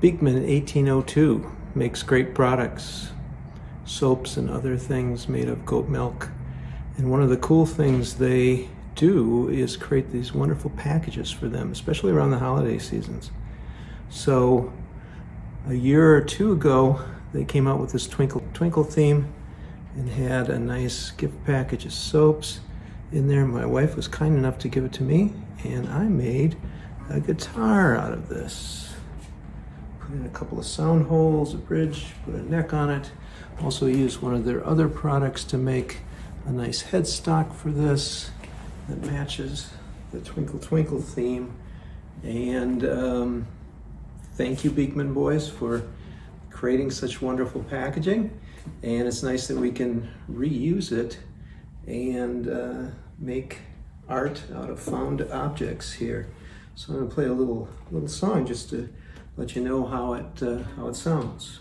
Beekman 1802 makes great products, soaps and other things made of goat milk. And one of the cool things they do is create these wonderful packages for them, especially around the holiday seasons. So a year or two ago, they came out with this Twinkle Twinkle theme and had a nice gift package of soaps in there. My wife was kind enough to give it to me, and I made a guitar out of this put in a couple of sound holes, a bridge, put a neck on it. Also used one of their other products to make a nice headstock for this that matches the Twinkle Twinkle theme. And um, thank you, Beekman Boys, for creating such wonderful packaging. And it's nice that we can reuse it and uh, make art out of found objects here. So I'm gonna play a little little song just to let you know how it, uh, how it sounds.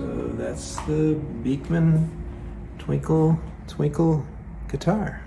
So that's the Beekman Twinkle Twinkle guitar.